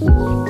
Bye.